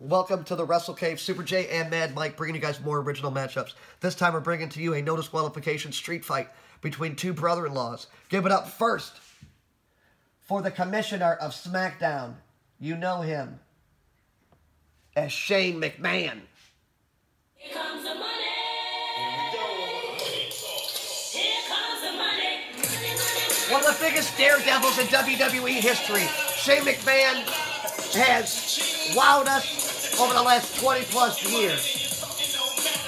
Welcome to the Wrestle Cave. Super J and Mad Mike bringing you guys more original matchups. This time we're bringing to you a no disqualification street fight between two brother-in-laws. Give it up first for the commissioner of SmackDown. You know him as Shane McMahon. Here comes the money. Here comes the money. Money, money, One of the biggest daredevils in WWE history. Shane McMahon has wowed us over the last 20 plus years.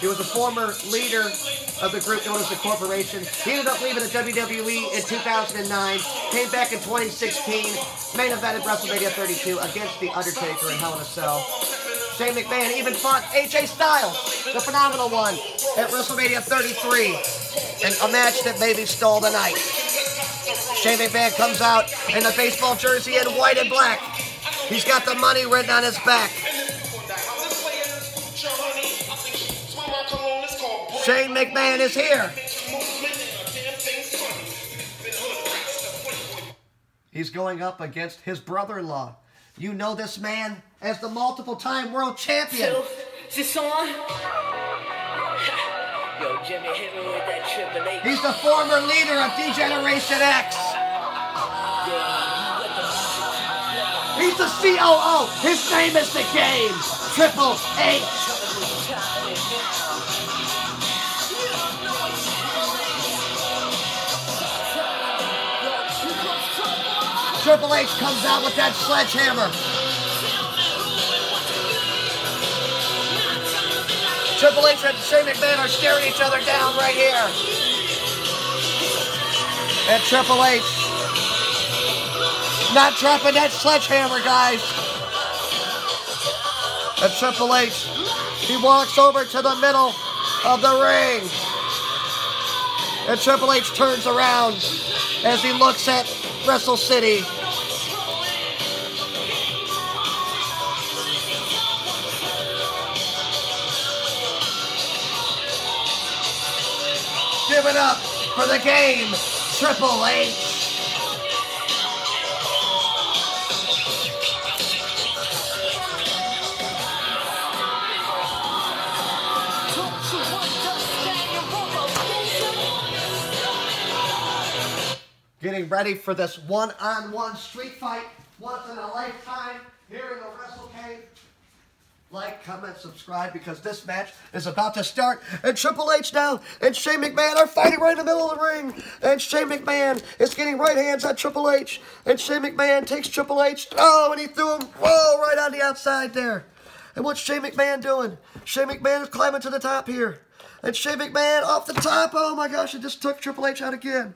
He was a former leader of the group known as the Corporation. He ended up leaving the WWE in 2009, came back in 2016, main evented WrestleMania 32 against The Undertaker in Hell in a Cell. Shane McMahon even fought AJ Styles, the phenomenal one, at WrestleMania 33, in a match that maybe stole the night. Shane McMahon comes out in a baseball jersey in white and black. He's got the money written on his back. Shane McMahon is here. He's going up against his brother-in-law. You know this man as the multiple-time world champion. So, is this on? Yo, Jimmy, hit me with that triple H. He's the former leader of D-Generation X. He's the COO. His name is the game. Triple H. Triple H comes out with that sledgehammer. Triple H and Shane McMahon are staring each other down right here. And Triple H not dropping that sledgehammer, guys. And Triple H, he walks over to the middle of the ring. And Triple H turns around as he looks at Wrestle City. Give it up for the game, Triple H. Getting ready for this one-on-one street fight once in a lifetime here in the Wrestle Cave. Like, comment, subscribe because this match is about to start. And Triple H now and Shane McMahon are fighting right in the middle of the ring. And Shane McMahon is getting right hands on Triple H. And Shane McMahon takes Triple H. Oh, and he threw him, whoa, right on the outside there. And what's Shane McMahon doing? Shane McMahon is climbing to the top here. And Shane McMahon off the top. Oh my gosh, it just took Triple H out again.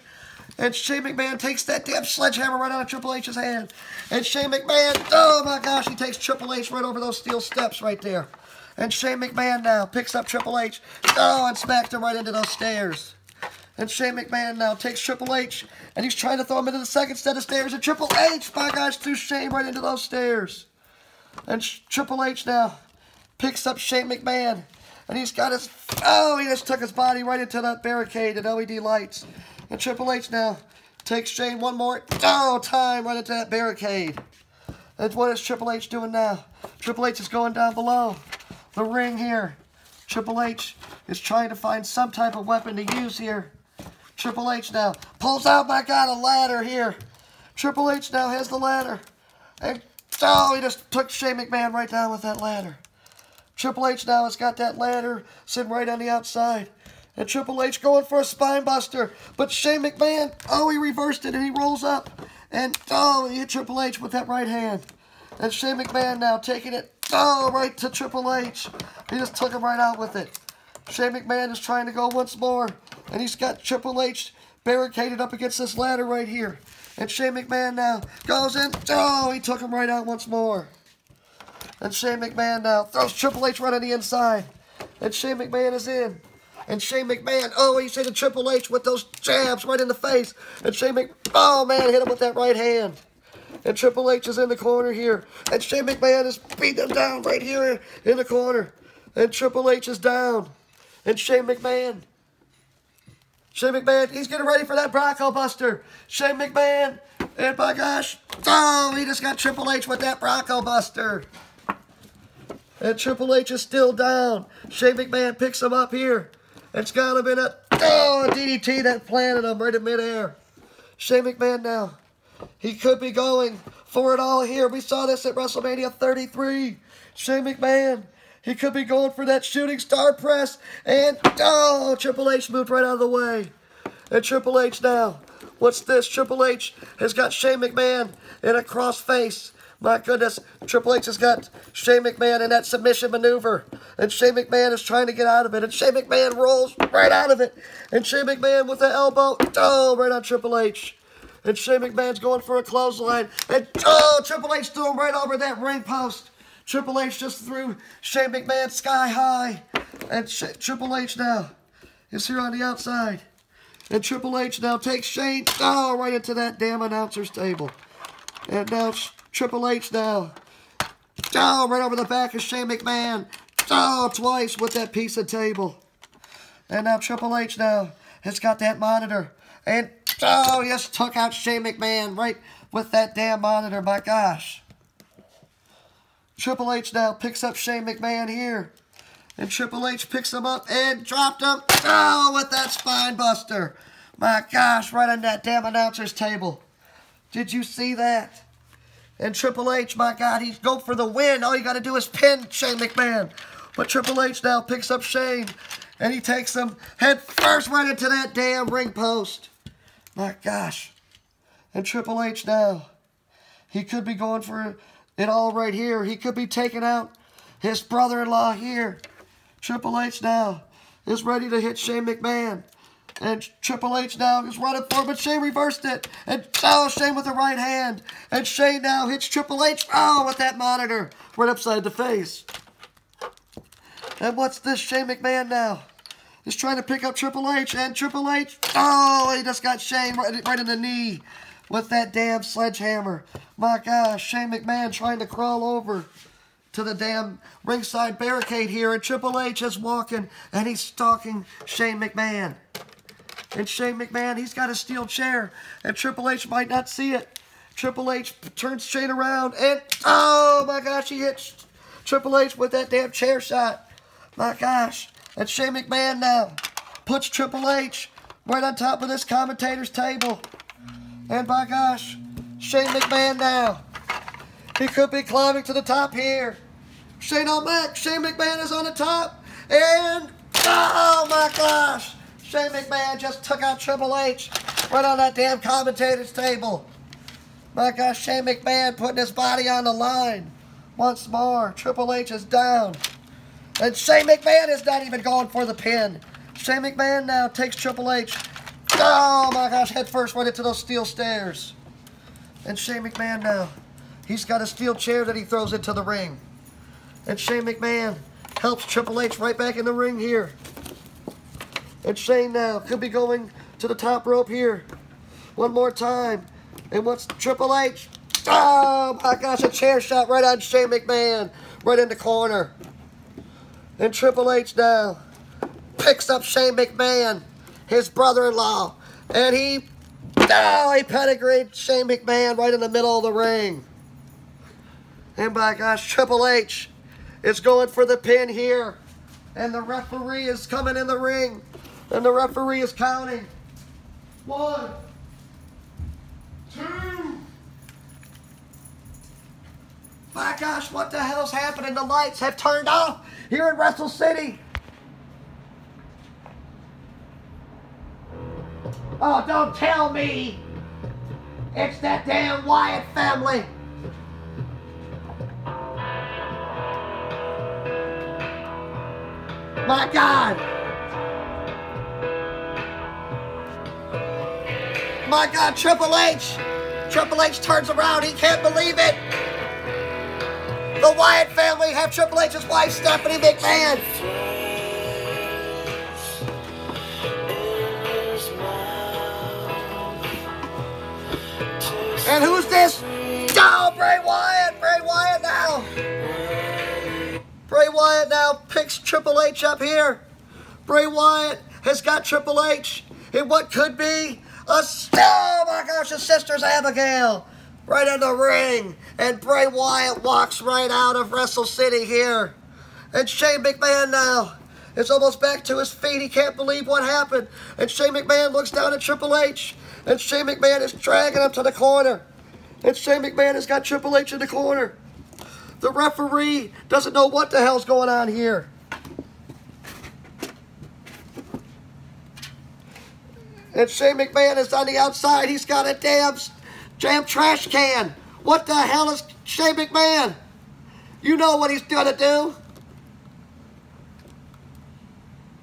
And Shane McMahon takes that damn sledgehammer right out of Triple H's hand. And Shane McMahon, oh my gosh, he takes Triple H right over those steel steps right there. And Shane McMahon now picks up Triple H, oh, and smacks him right into those stairs. And Shane McMahon now takes Triple H, and he's trying to throw him into the second set of stairs. And Triple H, my gosh, threw Shane right into those stairs. And Triple H now picks up Shane McMahon, and he's got his, oh, he just took his body right into that barricade and LED lights. And Triple H now takes Shane one more, oh, time right into that barricade. And what is Triple H doing now? Triple H is going down below the ring here. Triple H is trying to find some type of weapon to use here. Triple H now pulls out, my God, a ladder here. Triple H now has the ladder. And, oh, he just took Shane McMahon right down with that ladder. Triple H now has got that ladder sitting right on the outside. And Triple H going for a spine buster. But Shane McMahon, oh, he reversed it and he rolls up. And, oh, he hit Triple H with that right hand. And Shane McMahon now taking it, oh, right to Triple H. He just took him right out with it. Shane McMahon is trying to go once more. And he's got Triple H barricaded up against this ladder right here. And Shane McMahon now goes in. Oh, he took him right out once more. And Shane McMahon now throws Triple H right on the inside. And Shane McMahon is in. And Shane McMahon, oh, he's hitting Triple H with those jabs right in the face. And Shane Mc, oh man, hit him with that right hand. And Triple H is in the corner here. And Shane McMahon is beating him down right here in the corner. And Triple H is down. And Shane McMahon. Shane McMahon, he's getting ready for that Bronco Buster. Shane McMahon, and my gosh, oh, he just got Triple H with that Bronco Buster. And Triple H is still down. Shane McMahon picks him up here. It's gotta in a, oh, DDT that planted him right in midair. Shane McMahon now. He could be going for it all here. We saw this at WrestleMania 33. Shane McMahon. He could be going for that shooting star press. And, oh, Triple H moved right out of the way. And Triple H now. What's this? Triple H has got Shane McMahon in a cross face. My goodness, Triple H has got Shane McMahon in that submission maneuver. And Shane McMahon is trying to get out of it. And Shane McMahon rolls right out of it. And Shane McMahon with the elbow, oh, right on Triple H. And Shane McMahon's going for a clothesline. And oh, Triple H threw him right over that ring post. Triple H just threw Shane McMahon sky high. And Sh Triple H now is here on the outside. And Triple H now takes Shane oh, right into that damn announcer's table. And now it's Triple H now. Oh, right over the back of Shane McMahon. Oh, twice with that piece of table. And now Triple H now has got that monitor. And oh, yes, took out Shane McMahon right with that damn monitor. My gosh. Triple H now picks up Shane McMahon here. And Triple H picks him up and dropped him. Oh, with that spine buster. My gosh, right on that damn announcer's table. Did you see that? And Triple H, my God, he's go for the win. All you got to do is pin Shane McMahon. But Triple H now picks up Shane. And he takes him head first right into that damn ring post. My gosh. And Triple H now. He could be going for it all right here. He could be taking out his brother-in-law here. Triple H now is ready to hit Shane McMahon. And Triple H now is running for it, but Shane reversed it. And oh, Shane with the right hand. And Shane now hits Triple H, oh, with that monitor right upside the face. And what's this? Shane McMahon now is trying to pick up Triple H. And Triple H, oh, he just got Shane right, right in the knee with that damn sledgehammer. My gosh, Shane McMahon trying to crawl over to the damn ringside barricade here. And Triple H is walking and he's stalking Shane McMahon. And Shane McMahon, he's got a steel chair. And Triple H might not see it. Triple H turns Shane around and, oh my gosh, he hits Triple H with that damn chair shot. My gosh. And Shane McMahon now puts Triple H right on top of this commentator's table. And by gosh, Shane McMahon now. He could be climbing to the top here. Shane O'Mac, Shane McMahon is on the top. And, oh my gosh. Shane McMahon just took out Triple H right on that damn commentator's table. My gosh, Shane McMahon putting his body on the line. Once more, Triple H is down. And Shane McMahon is not even going for the pin. Shane McMahon now takes Triple H. Oh my gosh, head first right into those steel stairs. And Shane McMahon now, he's got a steel chair that he throws into the ring. And Shane McMahon helps Triple H right back in the ring here. And Shane now could be going to the top rope here. One more time. And what's Triple H? Oh my gosh, a chair shot right on Shane McMahon. Right in the corner. And Triple H now picks up Shane McMahon, his brother-in-law. And he, oh, he pedigreed Shane McMahon right in the middle of the ring. And by gosh, Triple H is going for the pin here. And the referee is coming in the ring. And the referee is counting. One, two. My gosh, what the hell's happening? The lights have turned off here in Wrestle City. Oh, don't tell me. It's that damn Wyatt family. My God. My God, Triple H. Triple H turns around. He can't believe it. The Wyatt family have Triple H's wife, Stephanie McMahon. And who's this? Oh, Bray Wyatt. Bray Wyatt now. Bray Wyatt now picks Triple H up here. Bray Wyatt has got Triple H in what could be oh my gosh, his sister's Abigail right in the ring. And Bray Wyatt walks right out of Wrestle City here. And Shane McMahon now is almost back to his feet. He can't believe what happened. And Shane McMahon looks down at Triple H. And Shane McMahon is dragging him to the corner. And Shane McMahon has got Triple H in the corner. The referee doesn't know what the hell's going on here. And Shane McMahon is on the outside. He's got a damn, damn trash can. What the hell is Shane McMahon? You know what he's gonna do.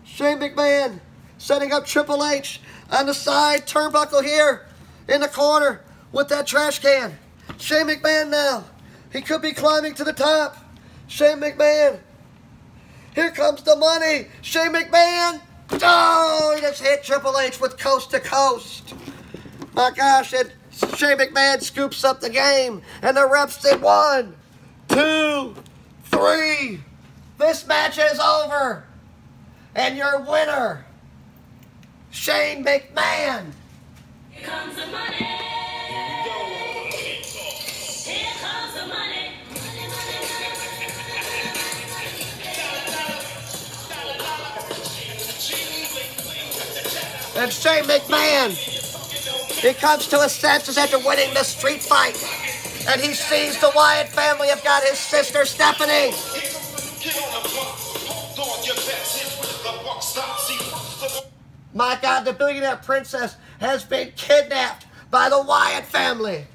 Shane McMahon setting up Triple H on the side turnbuckle here in the corner with that trash can. Shane McMahon now. He could be climbing to the top. Shane McMahon. Here comes the money. Shane McMahon. Oh, he just hit Triple H with coast to coast. My gosh, and Shane McMahon scoops up the game. And the refs did one, two, three. This match is over. And your winner, Shane McMahon. Here comes the money. And Shane McMahon, he comes to his senses after winning the street fight. And he sees the Wyatt family have got his sister Stephanie. My God, the billionaire princess has been kidnapped by the Wyatt family.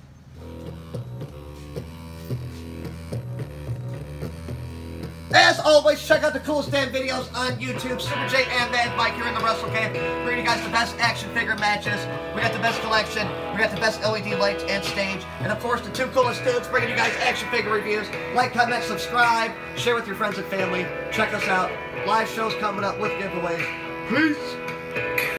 As always, check out the coolest damn videos on YouTube. Super J and Mad Mike here in the Wrestle Cave, bringing you guys the best action figure matches. We got the best collection. We got the best LED lights and stage. And of course, the two coolest dudes bringing you guys action figure reviews. Like, comment, subscribe, share with your friends and family. Check us out. Live shows coming up with giveaways. Peace.